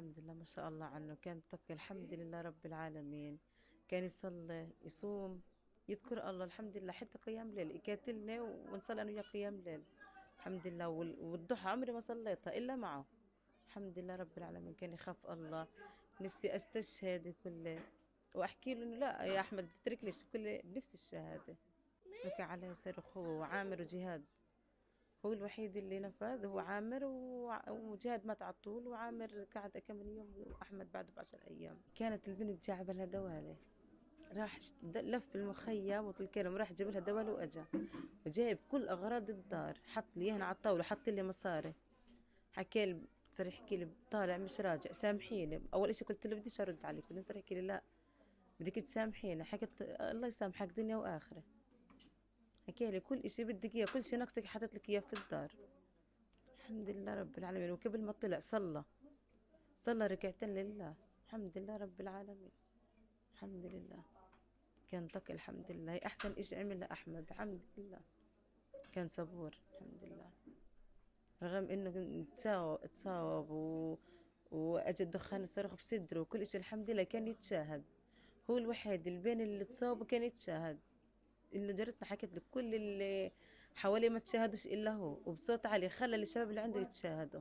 الحمد لله ما شاء الله عنه. كان تقي الحمد لله رب العالمين. كان يصلي يصوم يذكر الله الحمد لله. حتى قيام ليل يقاتلنا ونصلي أنا وياه قيام ليل. الحمد لله. وال- والضحى عمري ما صليتها إلا معه. الحمد لله رب العالمين. كان يخاف الله. نفسي أستشهد كله وأحكي له إنه لا يا أحمد اترك لي كل بنفس الشهادة. بكى عليه صرخ هو وعامر وجهاد. هو الوحيد اللي نفذ هو عامر وجهاد مات على طول وعامر قعد كم يوم وأحمد بعده بعشر أيام. كانت البنت جايبة لها دوالة راح لف بالمخيم وتلكلم راح جاب لها دوالة وأجا. وجايب كل أغراض الدار حط لي اياها على الطاولة حط لي مصاري. حكى لي صار يحكي لي طالع مش راجع سامحيني. أول شيء قلت له بديش أرد عليك بعدين صار يحكي لي لا. بدك تسامحيني حكيت الله يسامحك دنيا وآخرة. حكى لي كل إشي بدك اياه كل شي ناقصك حاطط لك إياه في الدار. الحمد لله رب العالمين. وقبل ما طلع صلى. صلى ركعتين لله. الحمد لله رب العالمين. الحمد لله. كان تقي الحمد لله. هي أحسن إشي عمله أحمد. الحمد لله. كان صبور. الحمد لله. رغم إنه تصاوب و... واجى الدخان الصاروخ في صدره. وكل إشي الحمد لله كان يتشاهد. هو الوحيد اللي بين اللي تصاوبوا كان يتشاهد. اللي جارتنا حكت لك كل اللي حواليه ما تشاهدوش إلا هو وبصوت عالي خلى الشباب اللي عنده يتشاهدوا.